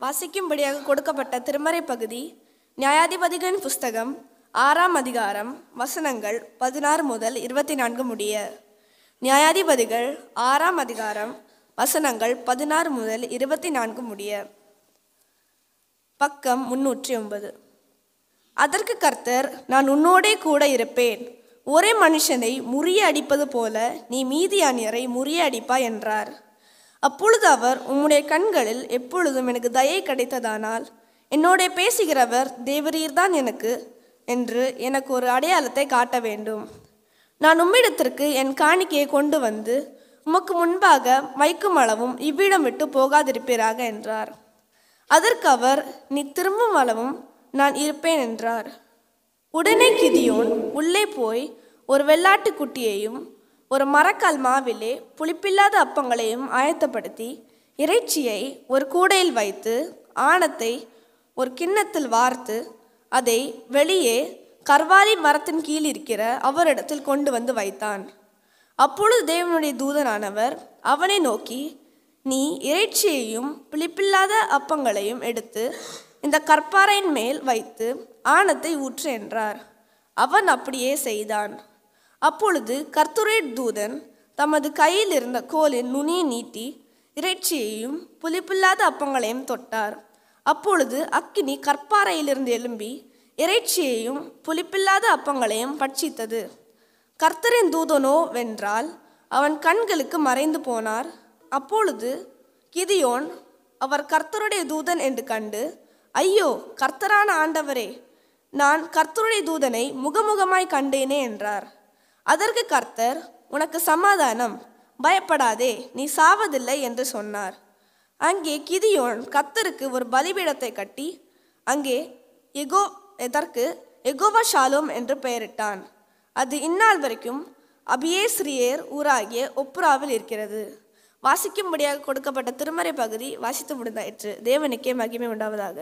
வாசிக்கும்படியாக கொடுக்கப்பட்ட திருமறை பகுதி நியாயாதிபதிகளின் புஸ்தகம் ஆறாம் அதிகாரம் வசனங்கள் பதினாறு முதல் இருபத்தி நான்கு முடிய. நியாயாதிபதிகள் ஆறாம் அதிகாரம் வசனங்கள் பதினாறு முதல் இருபத்தி நான்கு முடிய. பக்கம் முன்னூற்றி ஒன்பது. அதற்கு கர்த்தர் நான் உன்னோடே கூட இருப்பேன். ஒரே மனுஷனை முறிய அடிப்பது போல நீ மீதியானியரை முறிய அடிப்பா என்றார். அப்பொழுது அவர் உம்முடைய கண்களில் எப்பொழுதும் எனக்கு தயை கிடைத்ததானால் என்னோட பேசுகிறவர் தேவரீர்தான் எனக்கு என்று எனக்கு ஒரு அடையாளத்தை காட்ட வேண்டும். நான் உம்மிடத்திற்கு என் காணிக்கையை கொண்டு வந்து உமக்கு முன்பாக வைக்கும் அளவும் இவ்விடம் விட்டு போகாதிருப்பீராக என்றார். அதற்கு அவர் நீ திரும்பும் அளவும் நான் இருப்பேன் என்றார். உடனே கிதியோன் உள்ளே போய் ஒரு வெள்ளாட்டு குட்டியையும் ஒரு மரக்கால் மாவிலே புளிப்பில்லாத அப்பங்களையும் ஆயத்தப்படுத்தி இறைச்சியை ஒரு கூடையில் வைத்து ஆணத்தை ஒரு கிண்ணத்தில் வார்த்து அதை வெளியே கர்வாலி மரத்தின் கீழ் இருக்கிற அவரிடத்தில் கொண்டு வந்து வைத்தான். அப்பொழுது தேவனுடைய தூதனானவர் அவனை நோக்கி நீ இறைச்சியையும் புளிப்பில்லாத அப்பங்களையும் எடுத்து இந்த கற்பாறையின் மேல் வைத்து ஆணத்தை ஊற்று என்றார். அவன் அப்படியே செய்தான். அப்பொழுது கர்த்தருடைய தூதன் தமது கையில் இருந்த கோலின் நுனியை நீட்டி இறைச்சியையும் புளிப்பில்லாத அப்பங்களையும் தொட்டார். அப்பொழுது அக்கினி கற்பாறையிலிருந்து எழும்பி இறைச்சியையும் புளிப்பில்லாத அப்பங்களையும் பட்சித்தது. கர்த்தரின் தூதனோ வென்றால் அவன் கண்களுக்கு மறைந்து போனார். அப்பொழுது கிதியோன் அவர் கர்த்தருடைய தூதன் என்று கண்டு ஐயோ கர்த்தரான ஆண்டவரே நான் கர்த்தருடைய தூதனை முகமுகமாய் கண்டேனே என்றார். அதற்கு கர்த்தர் உனக்கு சமாதானம். பயப்படாதே நீ சாவதில்லை என்று சொன்னார். அங்கே கிதியோன் கர்த்தருக்கு ஒரு பலிபீடத்தை கட்டி அங்கே எகோ எதற்கு எகோவா ஷாலோம் என்று பெயரிட்டான். அது இந்நாள் வரைக்கும் அபியேஸ்ரியர் ஊராகிய ஒப்புராவில் இருக்கிறது. வாசிக்கும்படியாக கொடுக்கப்பட்ட திருமறை பகுதி வாசித்து முடிந்தாயிற்று. தேவனுக்கே மகிமை உண்டாவதாக.